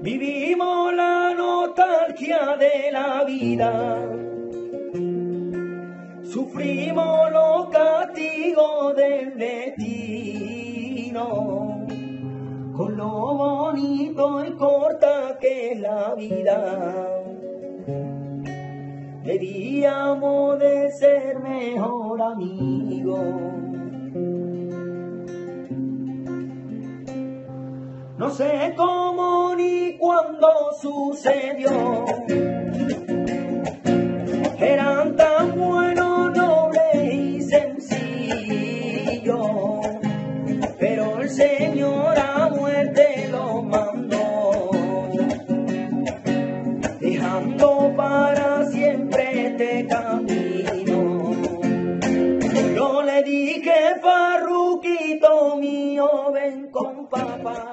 Vivimos la nostalgia de la vida. Sufrimos los castigos del destino. Con lo bonito y corta que es la vida. Debíamos de ser mejor amigos. No sé cómo cuando sucedió. Eran tan buenos, nobles y sencillos, pero el Señor a muerte lo mandó, dejando para siempre este camino. Yo le dije, farruquito mío, ven con papá.